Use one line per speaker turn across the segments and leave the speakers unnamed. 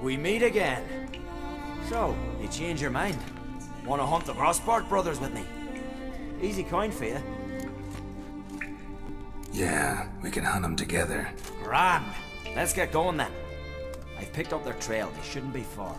We meet again. So, you change your mind? Want to hunt the Rossport brothers with me? Easy coin for you.
Yeah, we can hunt them together.
Grand. Let's get going then. I've picked up their trail. They shouldn't be far.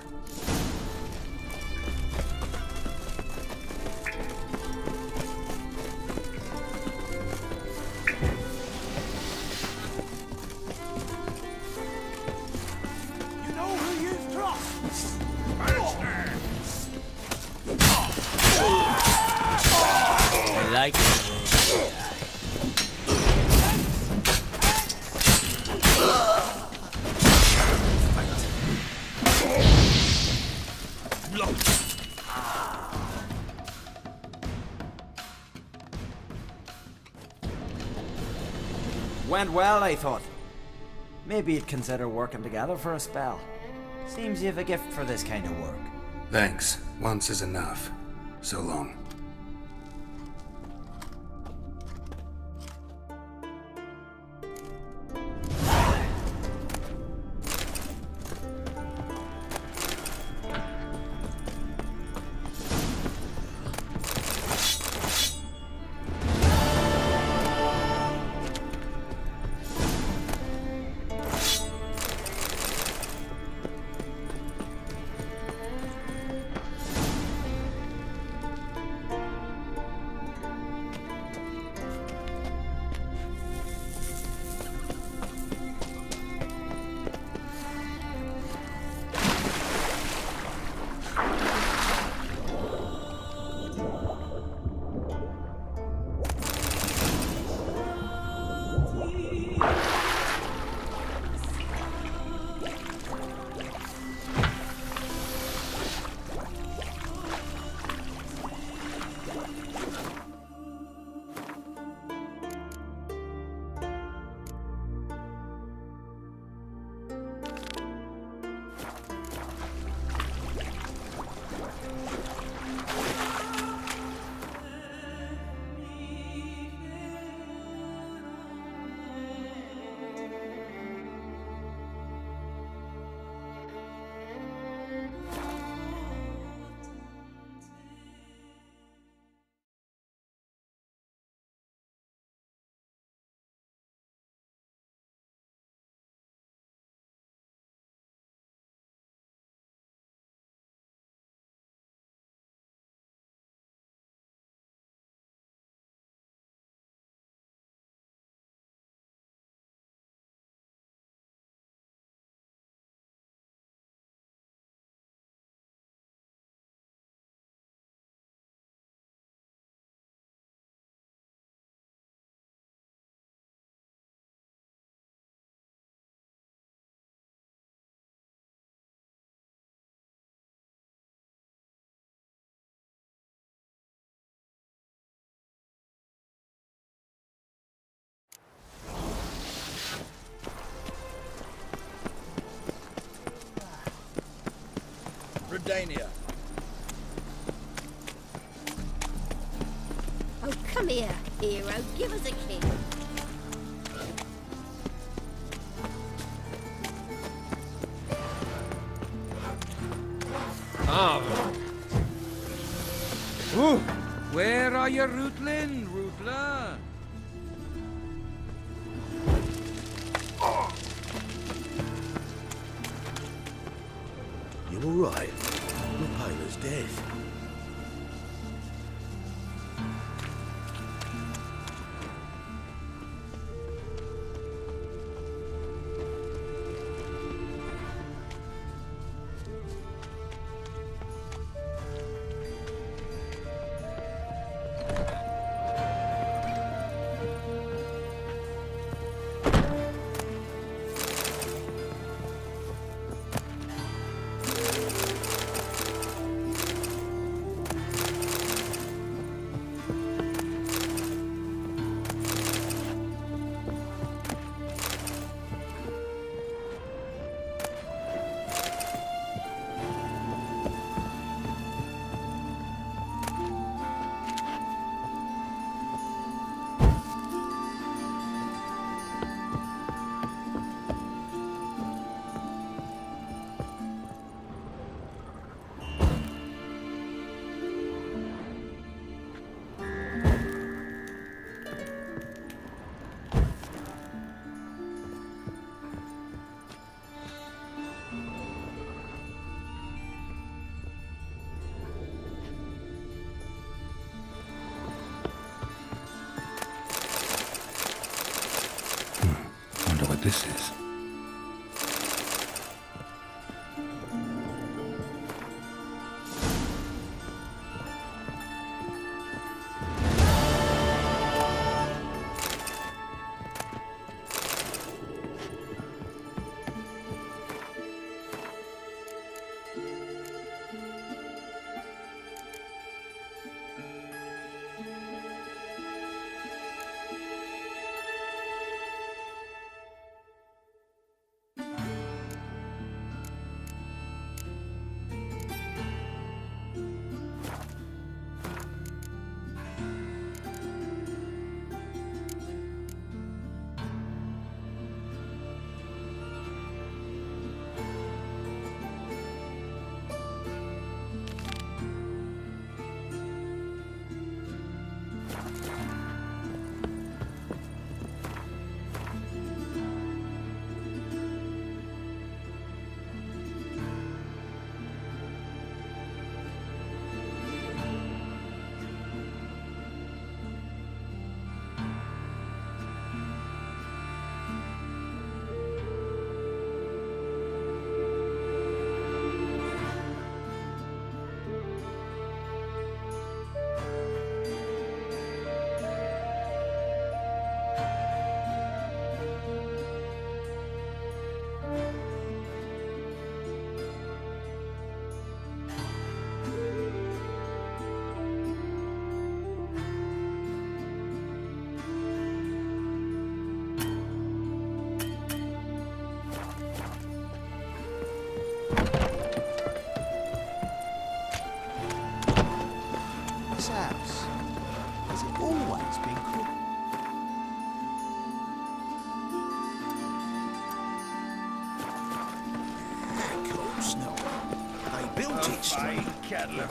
I
thought. Maybe you'd consider working together for a spell. Seems you've a gift for this kind of work.
Thanks. Once is enough. So long.
Redania.
Oh, come here, hero. Give us a kick.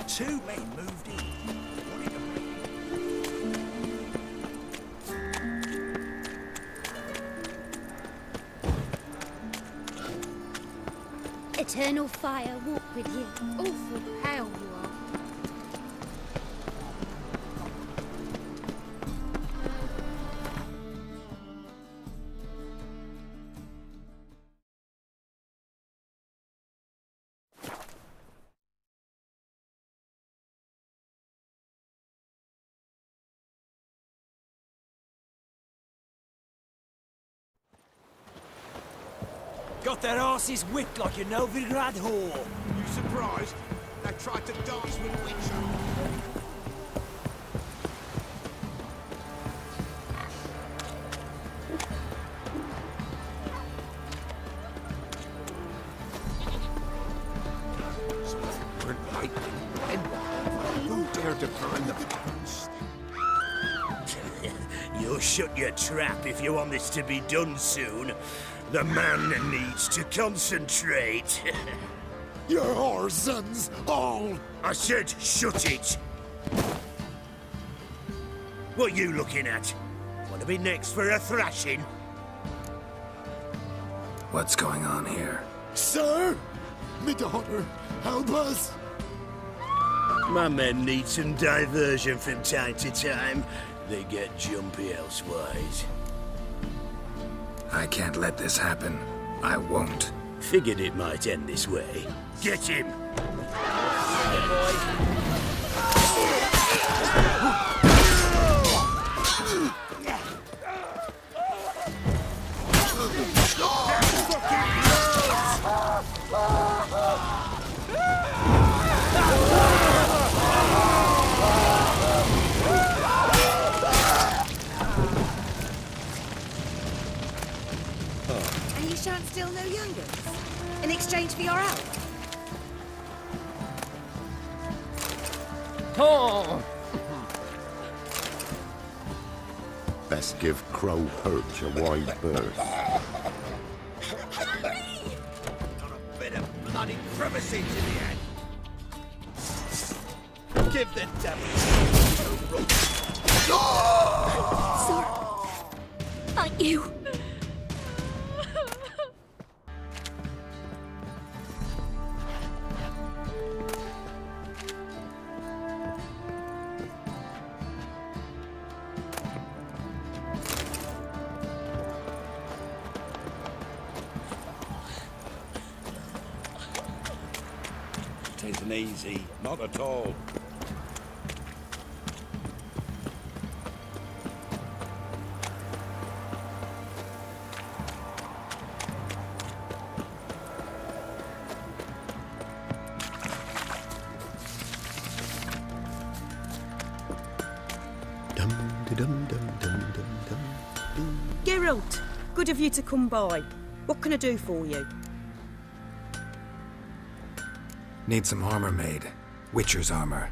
Two men moved in.
Eternal fire walk with you.
Asses whipped like a Novigrad whore.
You surprised? They tried to dance with Witcher. Weren't lightning. And who dared to burn the past?
You'll shut your trap if you want this to be done soon. The man needs to concentrate.
Your sons all
I said shut it. What are you looking at? Want to be next for a thrashing?
What's going on here?
Sir! Me daughter, help us!
My men need some diversion from time to time. They get jumpy elsewise.
I can't let this happen. I won't.
Figured it might end this way. Get him!
And exchange for your help?
Best give Crow Perch a wide berth.
Got a bit of bloody privacy to the end. Give the devil a rope.
Like you.
Not at all.
Dum dum dum dum dum dum dum.
Geralt, good of you to come by. What can I do for you?
Need some armor made. Witcher's armor.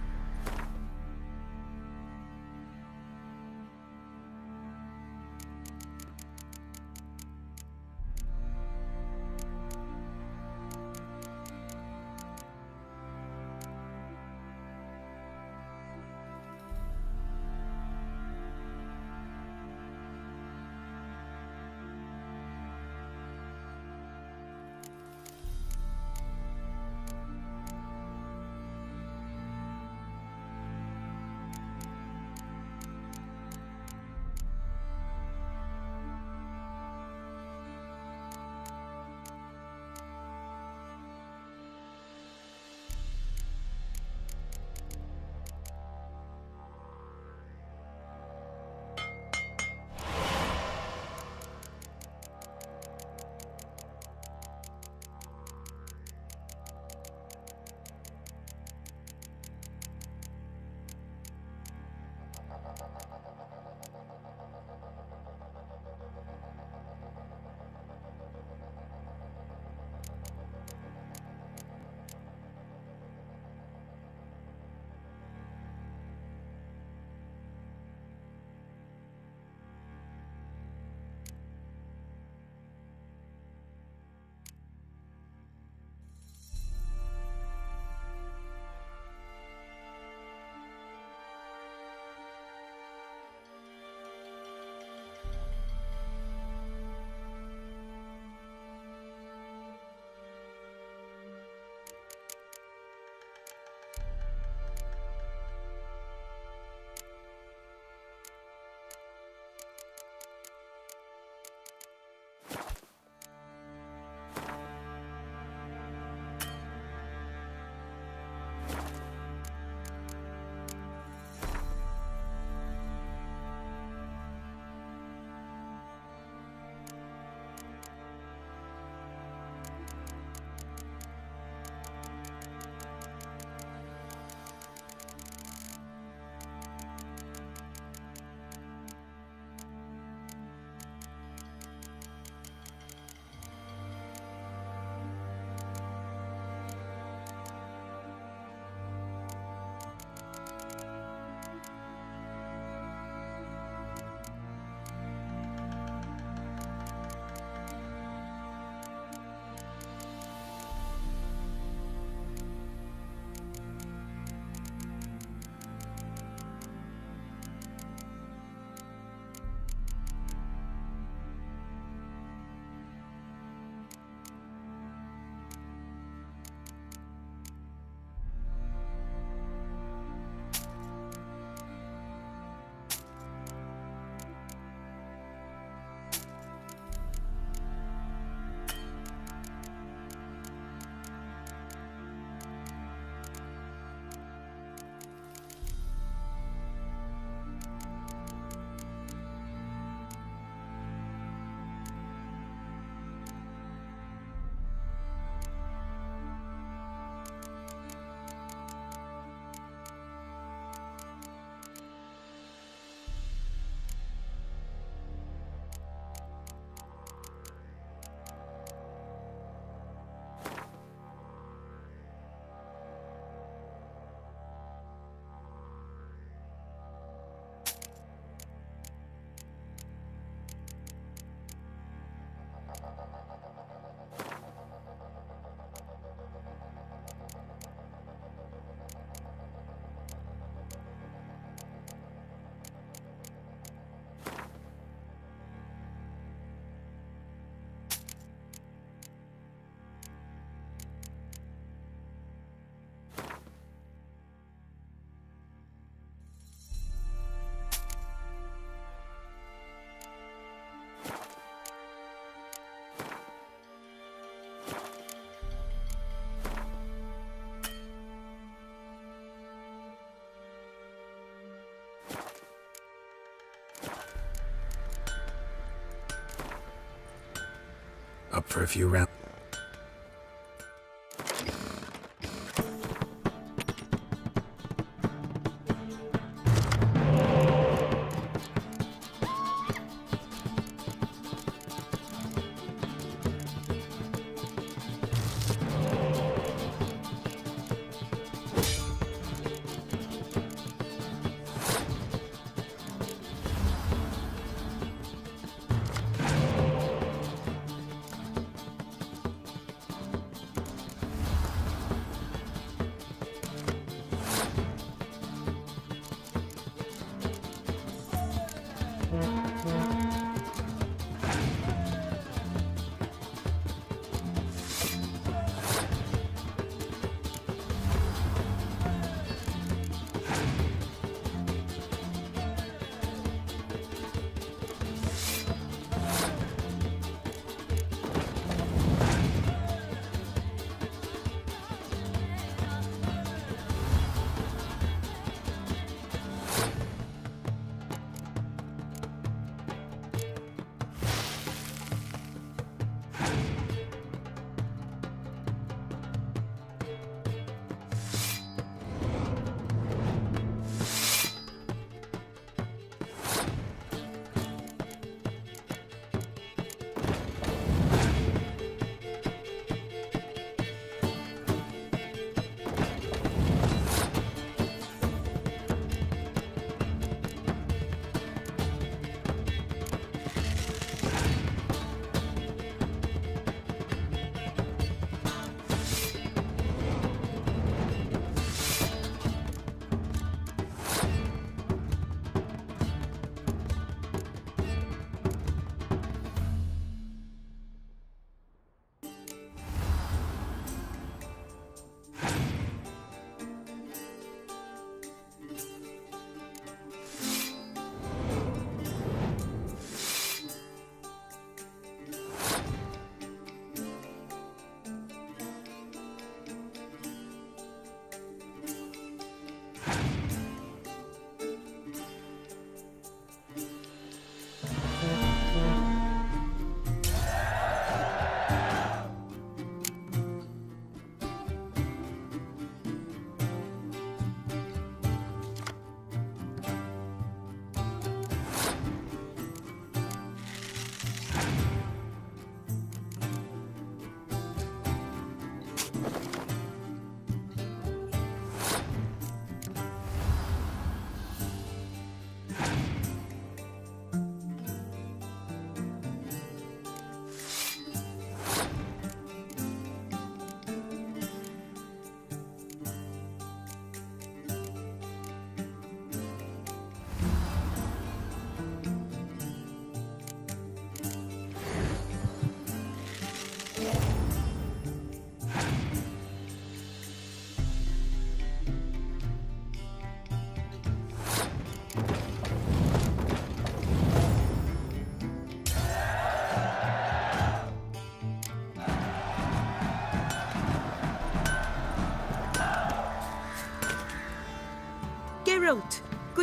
Up for a few rounds?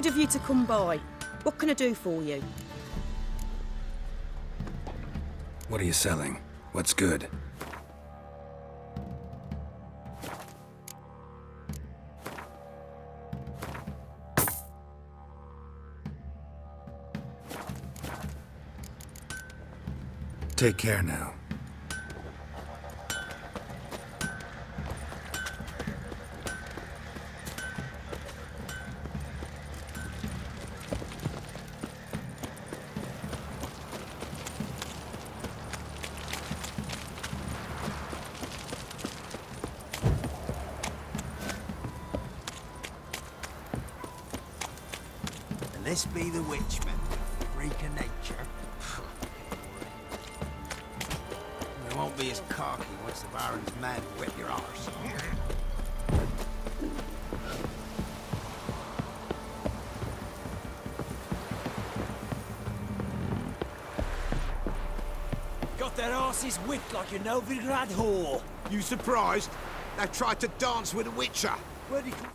Good of you to come by. What can I do for you?
What are you selling? What's good? Take care now.
And this be the witchman, freak of nature. We won't be as cocky once the Baron's man whip your arse.
Got their arse's whipped like a Novigrad whore.
You surprised? They tried to dance with a witcher.
Come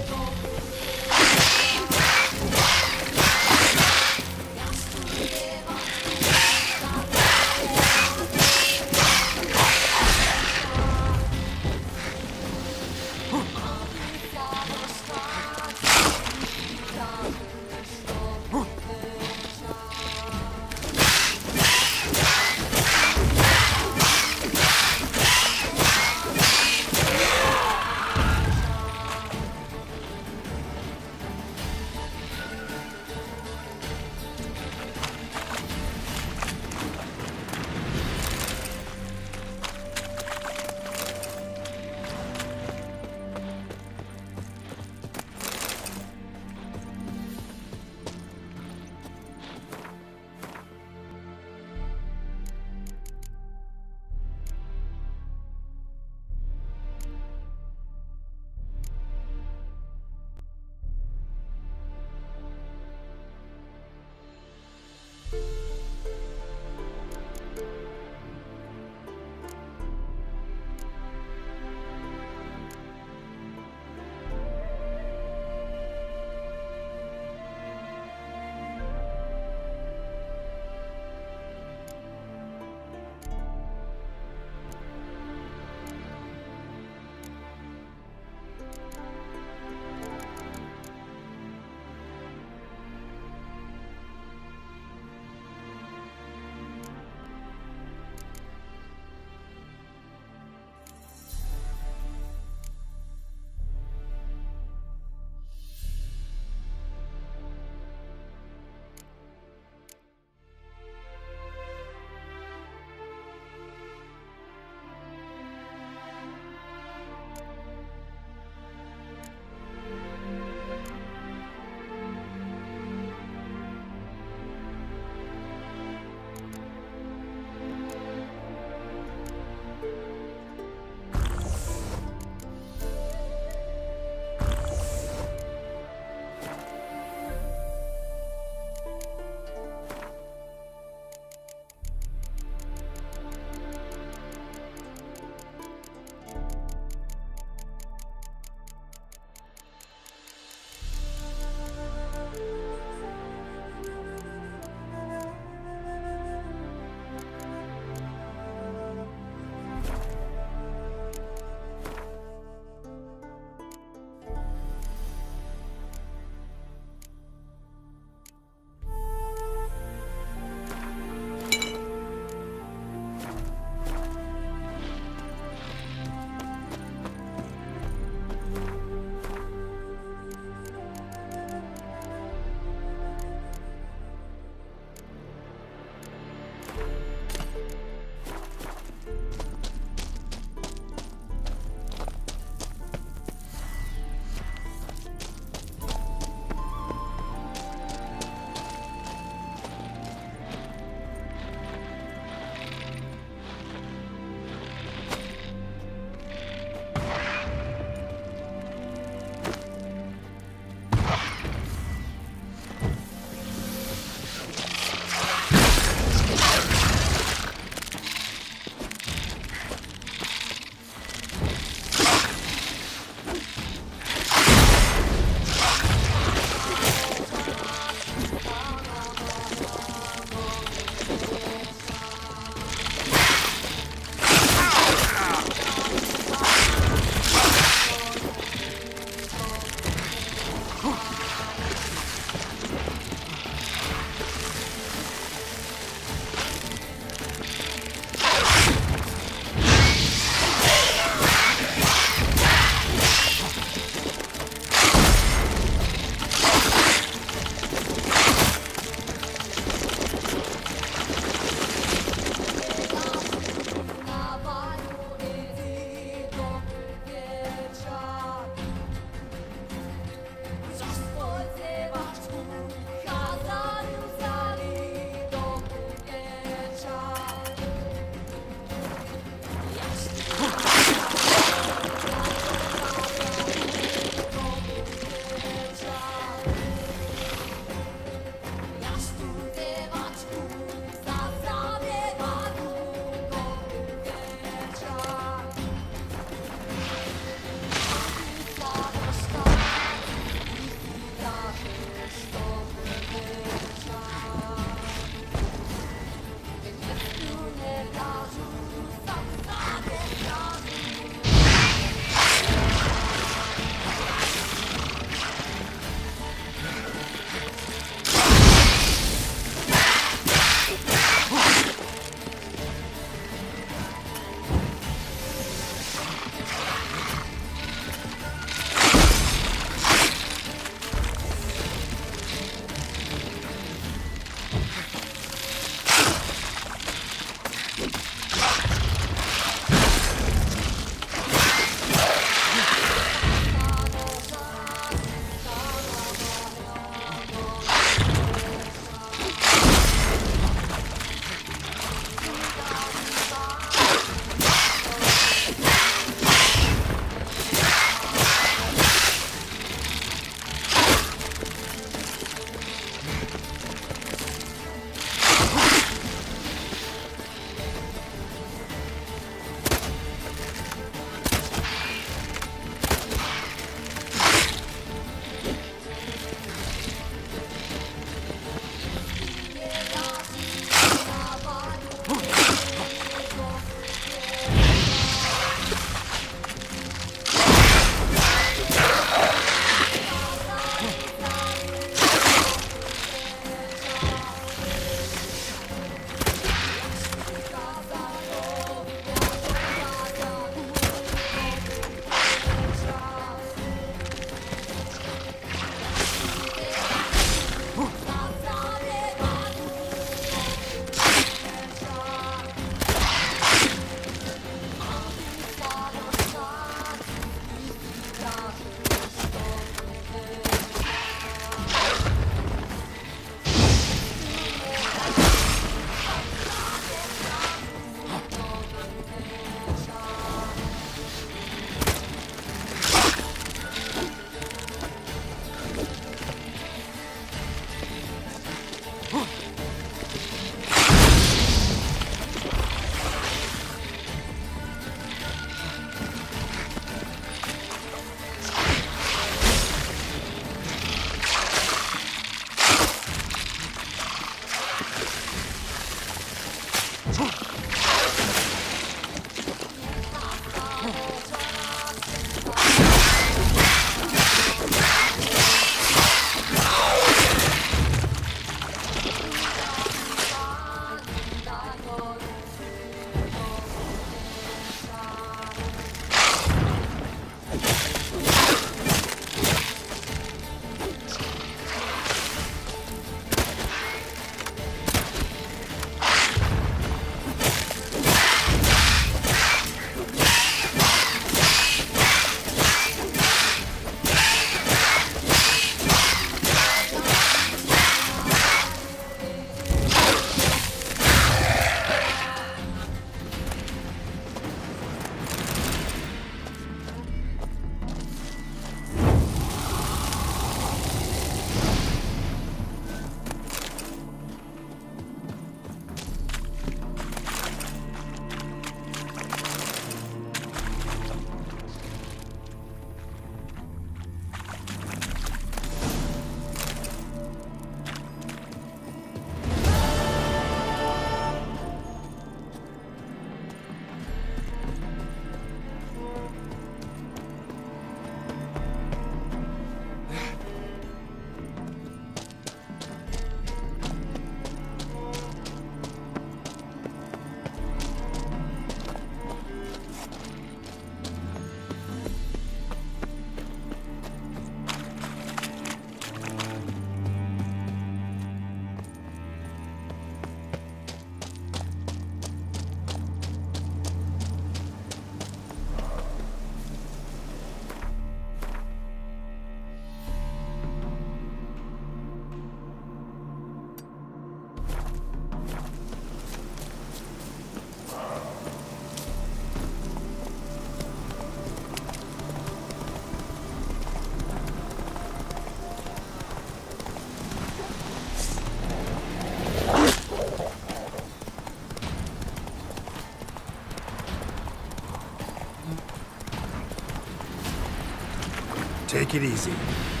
Take it easy.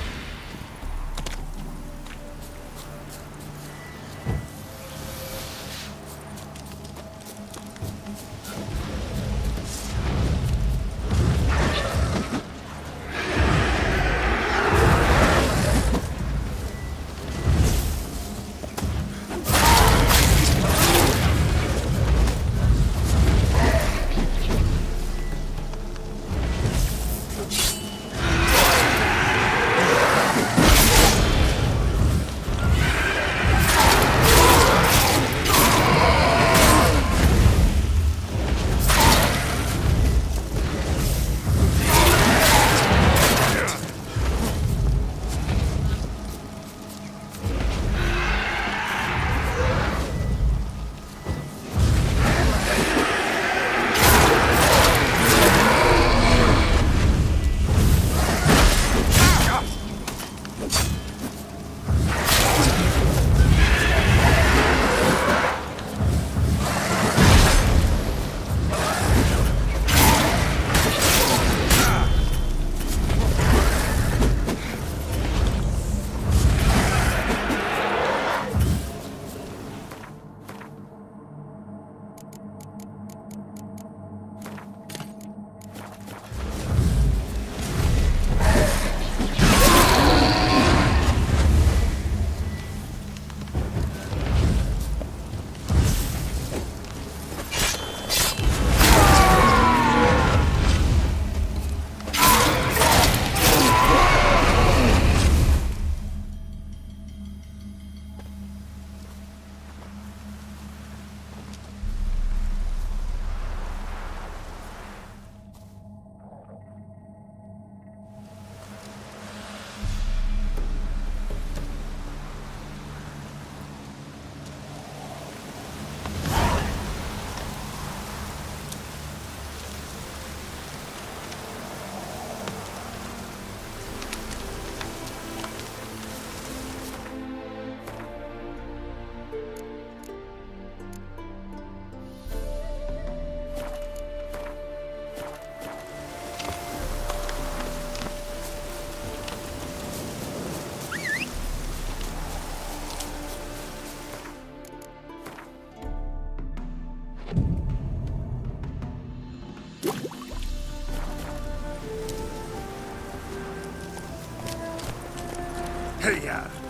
Hey-ya!
What
uh,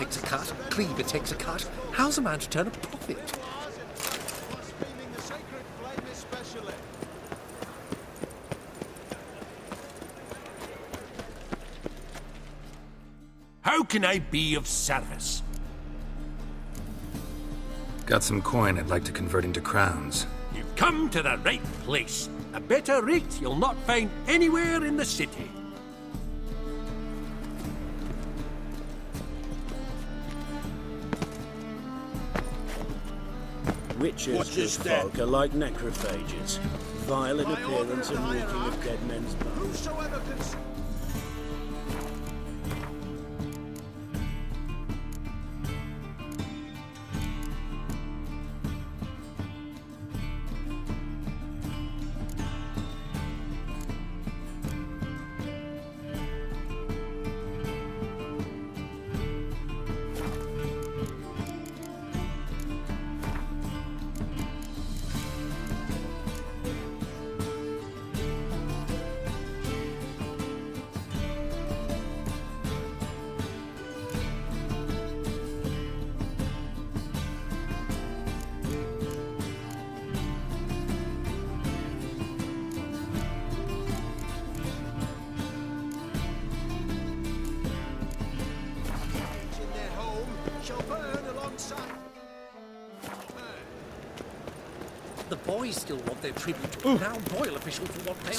takes a cut, Cleaver takes a cut. How's a man to turn a profit?
How can I be of service?
Got some coin I'd like to convert into crowns.
You've come to the right place. A better rate you'll not find anywhere in the city.
Witches,
What
good
is
folk, are like necrophages. Vile in appearance and reeking of dead men's bones.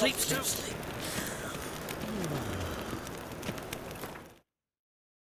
Want pay
Sleep
too.